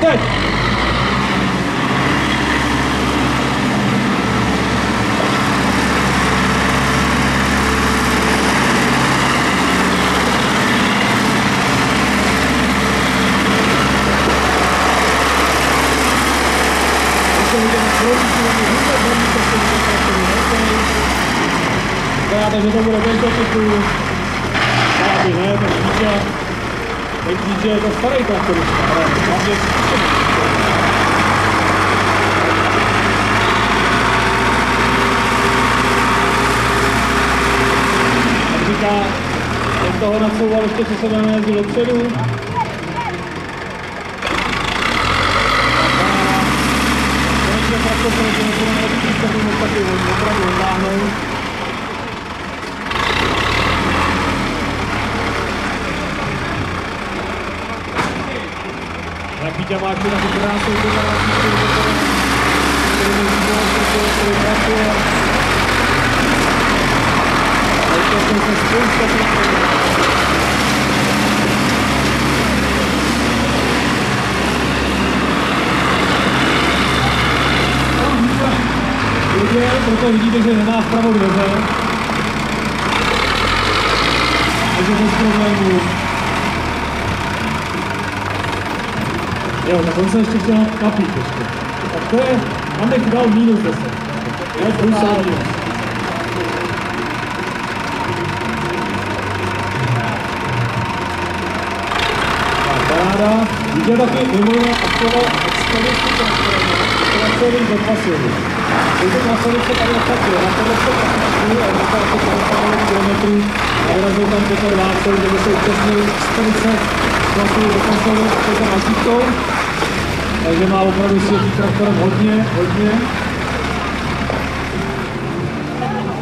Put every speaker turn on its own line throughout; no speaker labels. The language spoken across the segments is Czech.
teď! Vypadá, že to bude tento typu. Tady ne, dítě. Teď dítě je to starý traktorista, ale hlavně Jak říká, ten toho nadsouval ještě, co se dáme jezdit dopředu. Konečně traktor se se tomu taky opravdu odváhnout. Jak Vítě má ještě na tu krásnou generáci, který to který mi říkal, že to který pracuje. A ještě jsem se spousta traktorů. Viděl, proto vidíte, že nemá vpravo dveře. Takže bez problémů. Jo, tak on se ještě chtěl napít ještě. Tak to je, tam bych dal minus 10. Ne, plus a minus. Paráda. Víte taky mimo jiné aktuál expedici traktory do pasivy. Jsou to následnice tady taky, na to se pasivy a na to asi 50 km a vyrazil tam Petr Vácel, kde by se účastnil expedice Takže má opravdu s jedním traktorem hodně, hodně.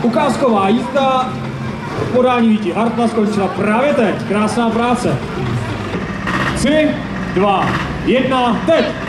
Ukázková jízda v podání Víti Hartma skončila právě teď. Krásná práce. 3, 2, 1, teď!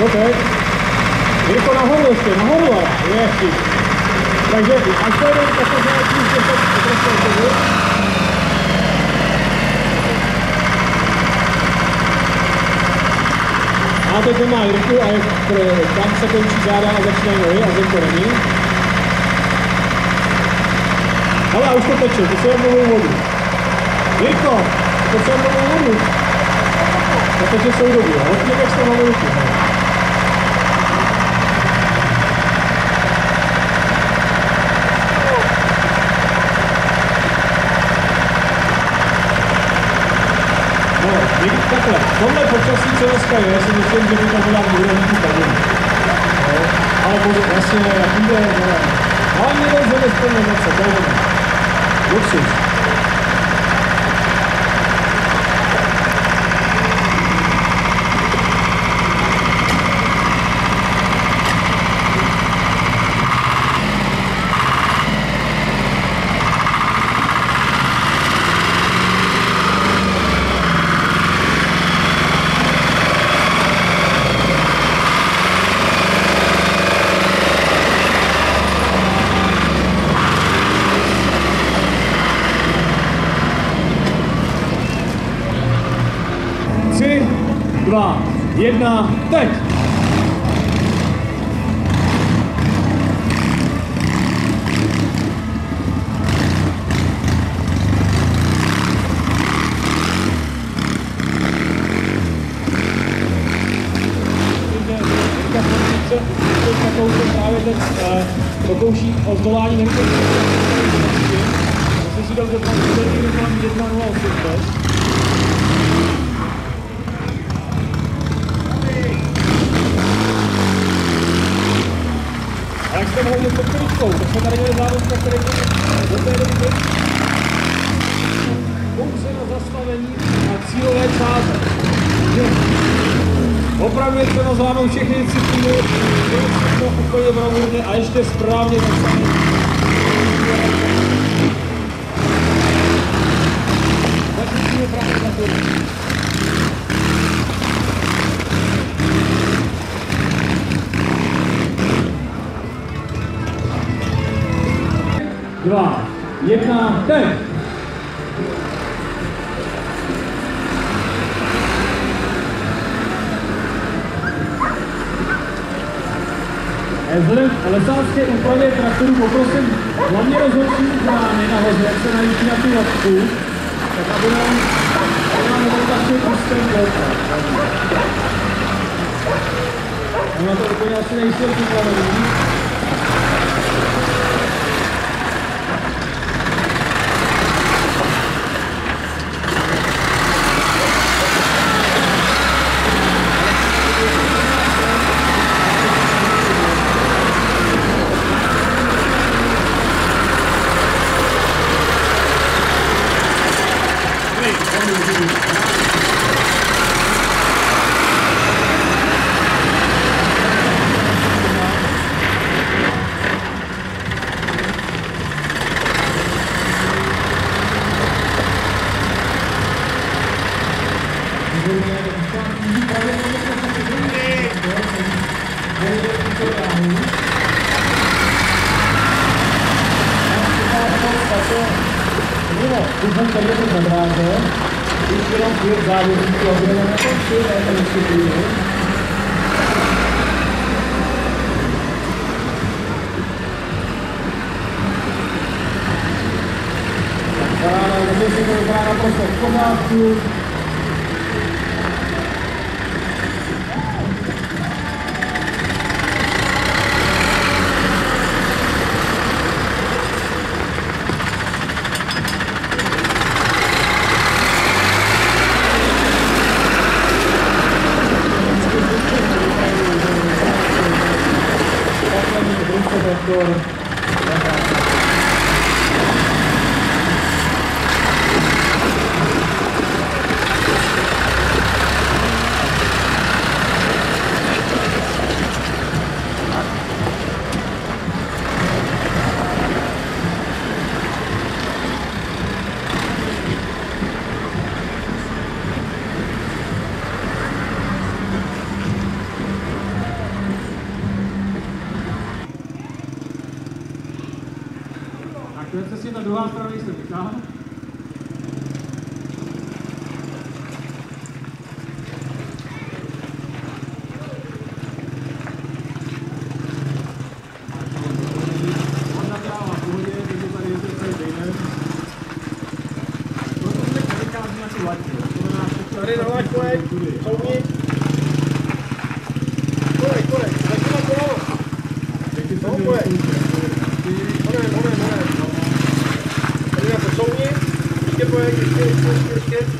Co teď? Jirko nahoru ještě, nahoru, ale, ježi. Takže až to jeden, tak to znamená, že se trestné činy. A teď nemá Jirku a je, tam se končí záda a začínají nohy a zem to není. Ale už to teče, to se novou vodu. Jirko, to se novou vodu. To teče soudobě, hodně tak jste na minutu. No, někdy takhle, v tomhle počasí, co dneska je, si myslím, že by to byla kabinu. No, ale bude vlastně, jak jde, no, hlavně jde z jedné strany to je ono. Luxus. Pokouší o zdolání nevím, Musím si dobře pamatovat, že mám 1 0 A jak jste hlavně pod kričkou, tak jsme tady měli závod, který do té doby pouze na zastavení a cílové čáře. Opravdu je třeba zvládnout všechny disciplíny, všechno úplně bravurně a ještě správně na to. Dva, jedna, teď! Vzhledem k lesácké úpravě traktoru poprosím hlavně rozhodčí brány nahoře, jak se na tu latku, tak aby nám, aby pustém bloka. Ona to úplně asi nejsou připravený. Different colour में बन रहा है इसके हम फिर गाड़ी की ऑर्डर है तो फिर ऐसा इसके लिए है Para, para, para, para, para, para, para, para, ještě,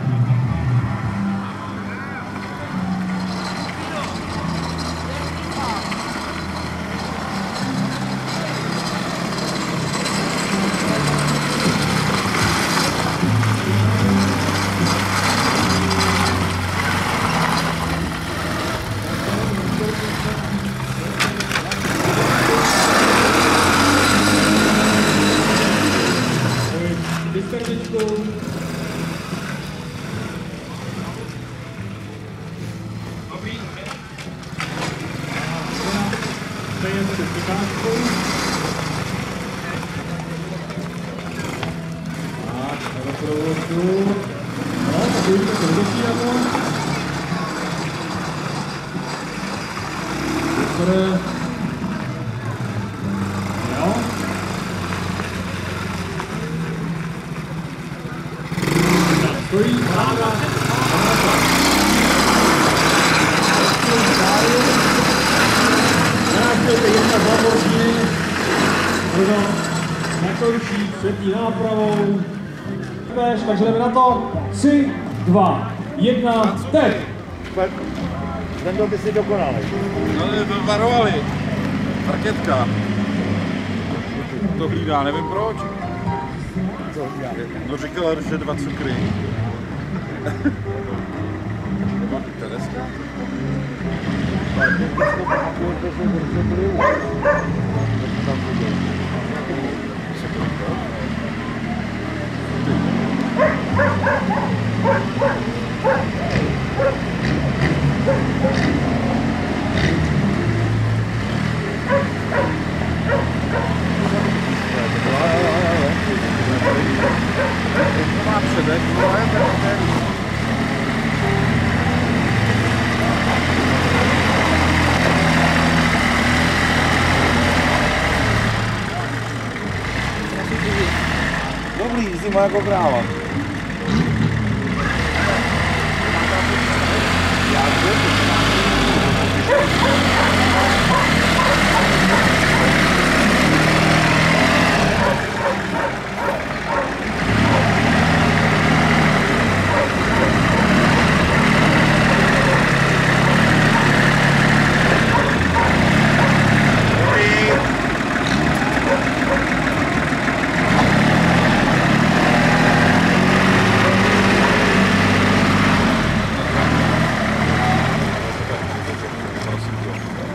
Super. Jo. Stojí jedna třetí nápravou. Takže jdeme na to. 3, 2, 1, teď!
Ten byl by si dokonalý.
Ale to varovali. Parketka. To hlídá, nevím proč.
Co já?
No říkala, že dva cukry. Nebo Tereska. To má předek, no ale tak
Dobrý, zima jako kráva.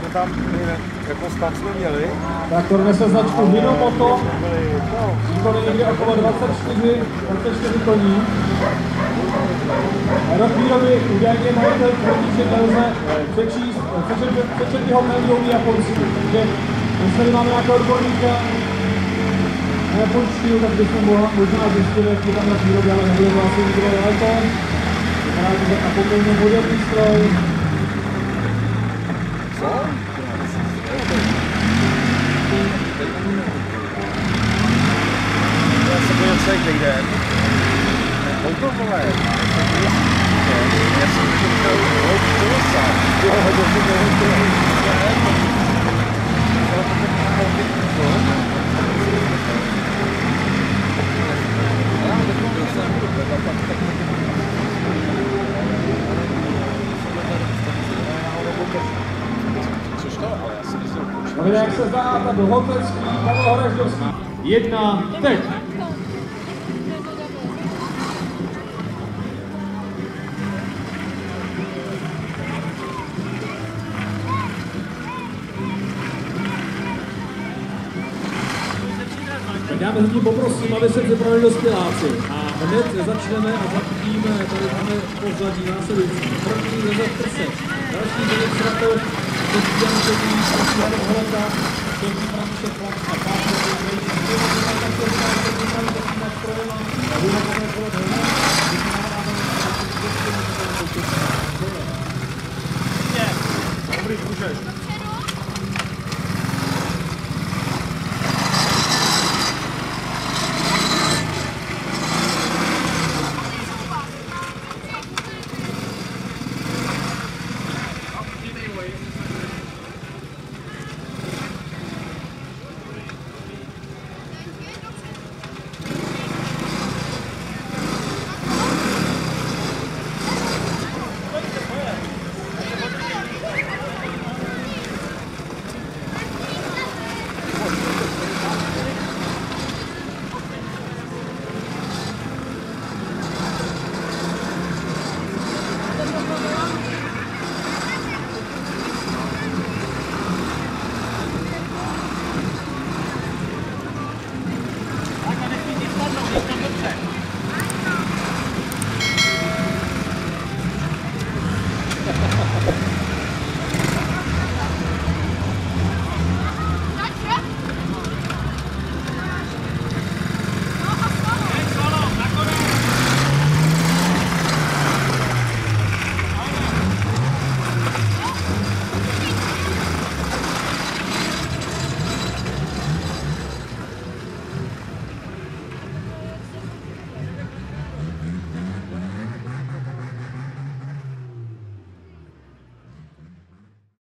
jsme tam my, jako stav jsme měli.
Traktor nese značku Hinomoto,
no,
výkony někde okolo 24, 24 koní. Rok výroby údajně majitel tvrdí, že nelze přečíst, eh, přečet, přečet jeho mailou japonsky. Takže my tady máme nějakého odborníka na japonštinu, tak bychom mohla, možná zjistili, jak je tam rok výroby, ale nebude asi nikdo daleko. Vypadá to tak jako poměrně moderní stroj.
Kontrolové. Já jsem to. Jo, to
Ale jak se zdá, ta Dlhotlecký, Pavel Horažďovský. Jedna, teď. já mezi tím poprosím, aby se připravili dospěláci. A hned začneme a zapíjíme tady máme pozadí následující. První Josef Trsek, další Denis Rakov, třetí Jan Šedý, čtvrtý Jan Holeta, čtvrtý František Flak a pátý Jan Vejčí. Dobrý, můžeš.